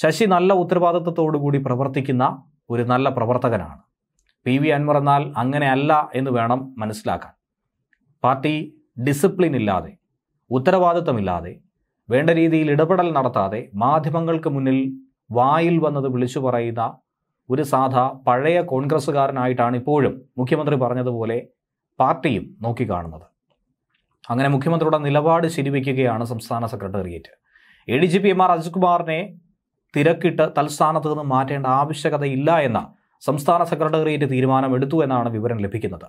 ശശി നല്ല ഉത്തരവാദിത്വത്തോടുകൂടി പ്രവർത്തിക്കുന്ന ഒരു നല്ല പ്രവർത്തകനാണ്. പി വി അൻവർ എന്നാൽ അങ്ങനെയല്ല എന്ന് വേണം മനസ്സിലാക്കാൻ. പാർട്ടി ഡിസിപ്ലിൻ ഇല്ലാതെ ഉത്തരവാദിത്തമില്ലാതെ വേണ്ട രീതിയിൽ ഇടപെടൽ നടത്താതെ മാധ്യമങ്ങൾക്ക് മുന്നിൽ വായിൽ വന്നത് വിളിച്ചു പറയുന്ന ഒരു സാധാ പഴയ കോൺഗ്രസ്സുകാരനായിട്ടാണ് ഇപ്പോഴും മുഖ്യമന്ത്രി പറഞ്ഞതുപോലെ പാർട്ടിയും നോക്കിക്കാണുന്നത്. അങ്ങനെ മുഖ്യമന്ത്രിയുടെ നിലപാട് ശരിവയ്ക്കുകയാണ് സംസ്ഥാന secretariat. A D G P M R അജിത്കുമാറിനെ തിരക്കിട്ട് തൽസ്ഥാനത്ത് നിന്ന് മാറ്റേണ്ട ആവശ്യകതയില്ല എന്ന സംസ്ഥാന സെക്രട്ടേറിയറ്റ് തീരുമാനം എടുത്തു എന്നാണ് വിവരം ലഭിക്കുന്നത്.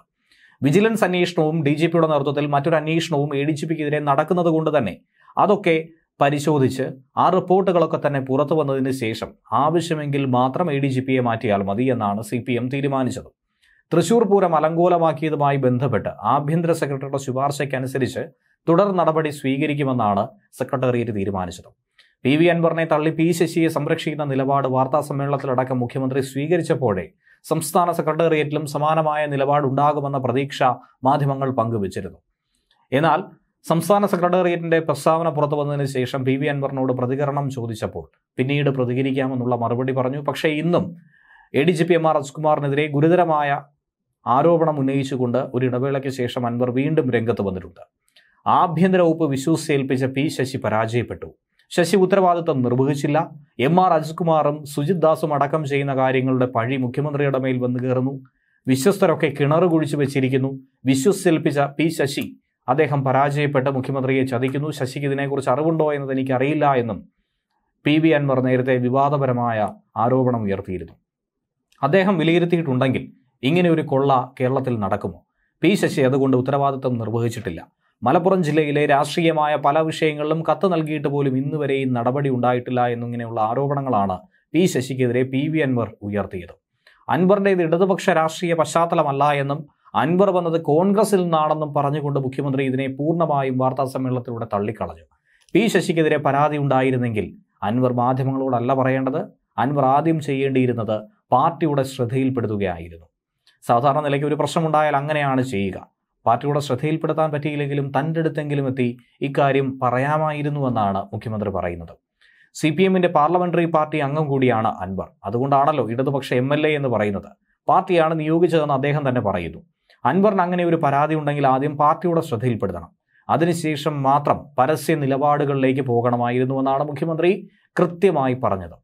വിജിലൻസ് അന്വേഷണവും ഡി ജി പിയുടെ നേതൃത്വത്തിൽ മറ്റൊരു അന്വേഷണവും എ ഡി ജി പിക്കെതിരെ നടക്കുന്നത് കൊണ്ട് തന്നെ അതൊക്കെ പരിശോധിച്ച് ആ റിപ്പോർട്ടുകളൊക്കെ തന്നെ പുറത്തു വന്നതിന് ശേഷം ആവശ്യമെങ്കിൽ മാത്രം എ ഡി ജി പിയെ മാറ്റിയാൽ മതി എന്നാണ് സി പി എം തീരുമാനിച്ചത്. തൃശൂർ പൂരം അലങ്കോലമാക്കിയതുമായി ബന്ധപ്പെട്ട് ആഭ്യന്തര സെക്രട്ടറിയുടെ ശുപാർശയ്ക്കനുസരിച്ച് തുടർ നടപടി സ്വീകരിക്കുമെന്നാണ് സെക്രട്ടേറിയറ്റ് തീരുമാനിച്ചത്. പി വി അൻവറിനെ തള്ളി പി ശശിയെ സംരക്ഷിക്കുന്ന നിലപാട് വാർത്താ സമ്മേളനത്തിലടക്കം മുഖ്യമന്ത്രി സ്വീകരിച്ചപ്പോഴേ സംസ്ഥാന സെക്രട്ടേറിയറ്റിലും സമാനമായ നിലപാടുണ്ടാകുമെന്ന പ്രതീക്ഷ മാധ്യമങ്ങൾ പങ്കുവച്ചിരുന്നു. എന്നാൽ സംസ്ഥാന സെക്രട്ടേറിയറ്റിന്റെ പ്രസ്താവന പുറത്തു വന്നതിന് ശേഷം പി വി അൻവറിനോട് പ്രതികരണം ചോദിച്ചപ്പോൾ പിന്നീട് പ്രതികരിക്കാമെന്നുള്ള മറുപടി പറഞ്ഞു. പക്ഷേ ഇന്നും A D G P M R അജ്കുമാറിനെതിരെ ഗുരുതരമായ ആരോപണം ഉന്നയിച്ചുകൊണ്ട് ഒരു ഇടവേളയ്ക്ക് ശേഷം അൻവർ വീണ്ടും രംഗത്ത് വന്നിട്ടുണ്ട്. ആഭ്യന്തര വകുപ്പ് വിശ്വസിച്ചേൽപ്പിച്ച പി ശശി പരാജയപ്പെട്ടു. ശശി ഉത്തരവാദിത്തം നിർവഹിച്ചില്ല. എം ആർ അജിത്കുമാറും സുജിത് ദാസും അടക്കം ചെയ്യുന്ന കാര്യങ്ങളുടെ പഴി മുഖ്യമന്ത്രിയുടെ മേൽ വന്നു കയറുന്നു. വിശ്വസ്തരൊക്കെ കിണറ് കുഴിച്ചു വെച്ചിരിക്കുന്നു. വിശ്വസിച്ചേൽപ്പിച്ച പി ശശി അദ്ദേഹം പരാജയപ്പെട്ട് മുഖ്യമന്ത്രിയെ ചതിക്കുന്നു. ശശിക്ക് ഇതിനെക്കുറിച്ച് അറിവുണ്ടോ എന്നത് എനിക്കറിയില്ല എന്നും പി വി അൻവർ നേരത്തെ വിവാദപരമായ ആരോപണം ഉയർത്തിയിരുന്നു. അദ്ദേഹം വിലയിരുത്തിയിട്ടുണ്ടെങ്കിൽ ഇങ്ങനെ ഒരു കൊള്ള കേരളത്തിൽ നടക്കുമോ? പി ശശി അതുകൊണ്ട് ഉത്തരവാദിത്വം നിർവഹിച്ചിട്ടില്ല. മലപ്പുറം ജില്ലയിലെ രാഷ്ട്രീയമായ പല വിഷയങ്ങളിലും കത്ത് നൽകിയിട്ട് പോലും ഇന്ന് വരെയും നടപടി ഉണ്ടായിട്ടില്ല എന്നിങ്ങനെയുള്ള ആരോപണങ്ങളാണ് പി ശശിക്കെതിരെ പി വി അൻവർ ഉയർത്തിയത്. അൻവറിന്റെ ഇത് ഇടതുപക്ഷ രാഷ്ട്രീയ പശ്ചാത്തലമല്ല എന്നും അൻവർ വന്നത് കോൺഗ്രസിൽ നിന്നാണെന്നും പറഞ്ഞുകൊണ്ട് മുഖ്യമന്ത്രി ഇതിനെ പൂർണമായും വാർത്താ സമ്മേളനത്തിലൂടെ തള്ളിക്കളഞ്ഞു. പി ശശിക്കെതിരെ പരാതി ഉണ്ടായിരുന്നെങ്കിൽ അൻവർ മാധ്യമങ്ങളോടല്ല പറയേണ്ടത്. അൻവർ ആദ്യം ചെയ്യേണ്ടിയിരുന്നത് പാർട്ടിയുടെ ശ്രദ്ധയിൽപ്പെടുത്തുകയായിരുന്നു. സാധാരണ നിലയ്ക്ക് ഒരു പ്രശ്നമുണ്ടായാൽ അങ്ങനെയാണ് ചെയ്യുക. പാർട്ടിയുടെ ശ്രദ്ധയിൽപ്പെടുത്താൻ പറ്റിയില്ലെങ്കിലും തന്റെ അടുത്തെങ്കിലും എത്തി ഇക്കാര്യം പറയാമായിരുന്നുവെന്നാണ് മുഖ്യമന്ത്രി പറയുന്നത്. സി പി എമ്മിന്റെ പാർലമെന്ററി പാർട്ടി അംഗം കൂടിയാണ് അൻവർ. അതുകൊണ്ടാണല്ലോ ഇടതുപക്ഷ എം എൽ എ എന്ന് പറയുന്നത്. പാർട്ടിയാണ് നിയോഗിച്ചതെന്ന് അദ്ദേഹം തന്നെ പറയുന്നു. അൻവറിന് അങ്ങനെ ഒരു പരാതി ഉണ്ടെങ്കിൽ ആദ്യം പാർട്ടിയുടെ ശ്രദ്ധയിൽപ്പെടുത്തണം. അതിനുശേഷം മാത്രം പരസ്യ നിലപാടുകളിലേക്ക് പോകണമായിരുന്നുവെന്നാണ് മുഖ്യമന്ത്രി കൃത്യമായി പറഞ്ഞത്.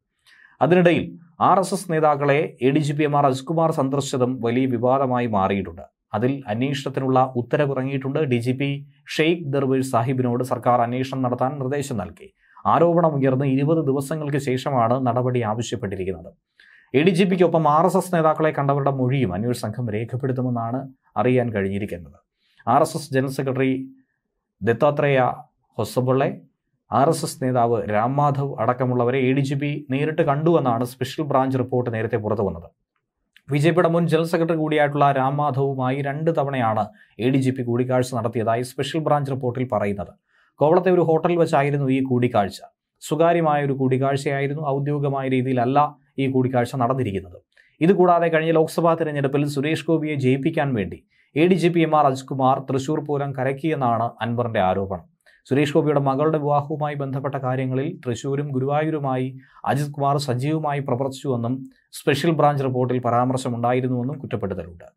അതിനിടയിൽ ആർ എസ് എസ് നേതാക്കളെ A D G P M R സന്ദർശിച്ചതും വലിയ വിവാദമായി മാറിയിട്ടുണ്ട്. അതിൽ അന്വേഷണത്തിനുള്ള ഉത്തരവ് ഇറങ്ങിയിട്ടുണ്ട്. D G P Sheikh Darvesh സാഹിബിനോട് സർക്കാർ അന്വേഷണം നടത്താൻ നിർദ്ദേശം നൽകി. ആരോപണം ഉയർന്ന് ഇരുപത് ദിവസങ്ങൾക്ക് ശേഷമാണ് നടപടി ആവശ്യപ്പെട്ടിരിക്കുന്നത്. എ ഡി ജി പിക്കൊപ്പം ആർ എസ് എസ് നേതാക്കളെ കണ്ടവരുടെ മൊഴിയും അന്വേഷണ സംഘം രേഖപ്പെടുത്തുമെന്നാണ് അറിയാൻ കഴിഞ്ഞിരിക്കുന്നത്. R S S general secretary Dattatreya Hosabale R S S നേതാവ് രാം മാധവ് അടക്കമുള്ളവരെ എ ഡി ജി പി നേരിട്ട് കണ്ടുവെന്നാണ് സ്പെഷ്യൽ ബ്രാഞ്ച് റിപ്പോർട്ട് നേരത്തെ പുറത്തു വന്നത് ബി ജെ പിയുടെ മുൻ ജനറൽ സെക്രട്ടറി കൂടിയായിട്ടുള്ള രാം മാധവുമായി രണ്ട് തവണയാണ് എ ഡി ജി പി കൂടിക്കാഴ്ച നടത്തിയതായി സ്പെഷ്യൽ ബ്രാഞ്ച് റിപ്പോർട്ടിൽ പറയുന്നത്. കോവളത്തെ ഒരു ഹോട്ടലിൽ വെച്ചായിരുന്നു ഈ കൂടിക്കാഴ്ച. സ്വകാര്യമായ ഒരു കൂടിക്കാഴ്ചയായിരുന്നു ഔദ്യോഗികമായ രീതിയിലല്ല ഈ കൂടിക്കാഴ്ച നടന്നിരിക്കുന്നത്. ഇതുകൂടാതെ കഴിഞ്ഞ ലോക്സഭാ തെരഞ്ഞെടുപ്പിൽ സുരേഷ് ഗോപിയെ ജയിപ്പിക്കാൻ വേണ്ടി A D G P M R Ajithkumar Thrissur Pooram കരക്കിയെന്നാണ് അൻവറിന്റെ ആരോപണം. സുരേഷ് ഗോപിയുടെ മകളുടെ വിവാഹവുമായി ബന്ധപ്പെട്ട കാര്യങ്ങളിൽ തൃശൂരും ഗുരുവായൂരുമായി അജിത് കുമാർ സജീവമായി പ്രവർത്തിച്ചുവെന്നും സ്പെഷ്യൽ ബ്രാഞ്ച് റിപ്പോർട്ടിൽ പരാമർശമുണ്ടായിരുന്നുവെന്നും കുറ്റപ്പെടുത്തലുണ്ട്.